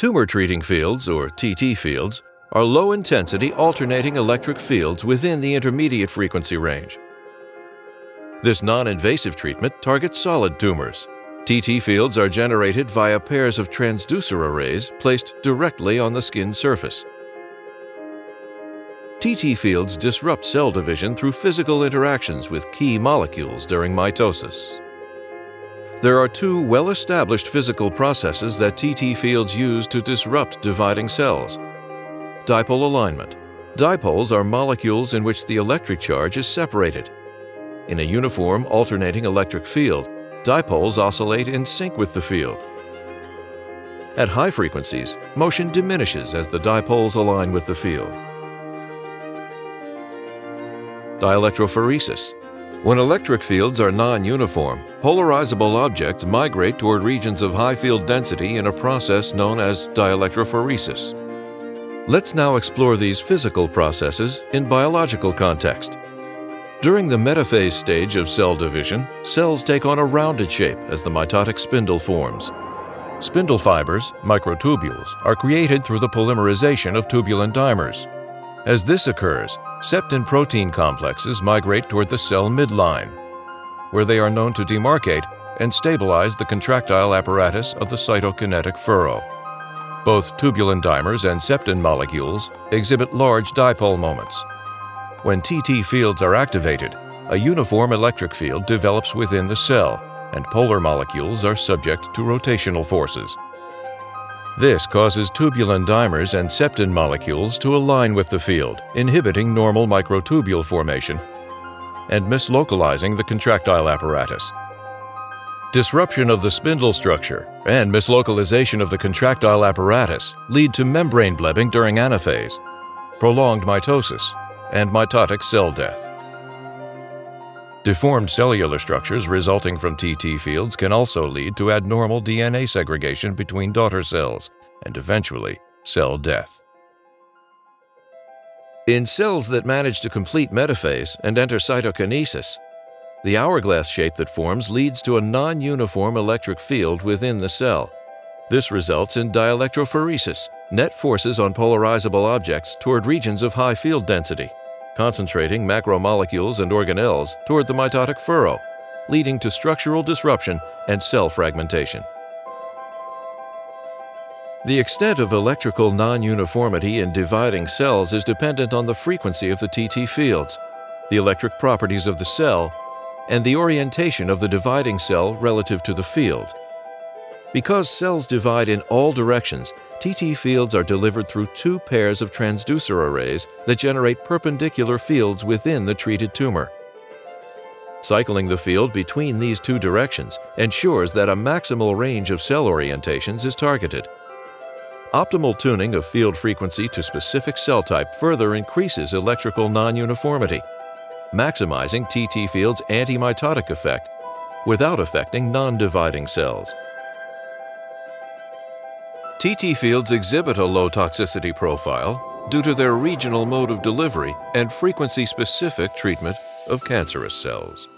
Tumor treating fields, or TT fields, are low-intensity alternating electric fields within the intermediate frequency range. This non-invasive treatment targets solid tumors. TT fields are generated via pairs of transducer arrays placed directly on the skin surface. TT fields disrupt cell division through physical interactions with key molecules during mitosis. There are two well-established physical processes that TT fields use to disrupt dividing cells. Dipole alignment. Dipoles are molecules in which the electric charge is separated. In a uniform alternating electric field, dipoles oscillate in sync with the field. At high frequencies, motion diminishes as the dipoles align with the field. Dielectrophoresis. When electric fields are non-uniform, polarizable objects migrate toward regions of high field density in a process known as dielectrophoresis. Let's now explore these physical processes in biological context. During the metaphase stage of cell division, cells take on a rounded shape as the mitotic spindle forms. Spindle fibers, microtubules, are created through the polymerization of tubulin dimers. As this occurs, septin protein complexes migrate toward the cell midline, where they are known to demarcate and stabilize the contractile apparatus of the cytokinetic furrow. Both tubulin dimers and septin molecules exhibit large dipole moments. When TT fields are activated, a uniform electric field develops within the cell, and polar molecules are subject to rotational forces. This causes tubulin dimers and septin molecules to align with the field, inhibiting normal microtubule formation and mislocalizing the contractile apparatus. Disruption of the spindle structure and mislocalization of the contractile apparatus lead to membrane blebbing during anaphase, prolonged mitosis, and mitotic cell death. Deformed cellular structures resulting from TT fields can also lead to abnormal DNA segregation between daughter cells and eventually cell death. In cells that manage to complete metaphase and enter cytokinesis, the hourglass shape that forms leads to a non-uniform electric field within the cell. This results in dielectrophoresis, net forces on polarizable objects toward regions of high field density concentrating macromolecules and organelles toward the mitotic furrow, leading to structural disruption and cell fragmentation. The extent of electrical non-uniformity in dividing cells is dependent on the frequency of the TT fields, the electric properties of the cell, and the orientation of the dividing cell relative to the field. Because cells divide in all directions, TT fields are delivered through two pairs of transducer arrays that generate perpendicular fields within the treated tumor. Cycling the field between these two directions ensures that a maximal range of cell orientations is targeted. Optimal tuning of field frequency to specific cell type further increases electrical non-uniformity, maximizing TT field's anti-mitotic effect without affecting non-dividing cells. TT fields exhibit a low toxicity profile due to their regional mode of delivery and frequency-specific treatment of cancerous cells.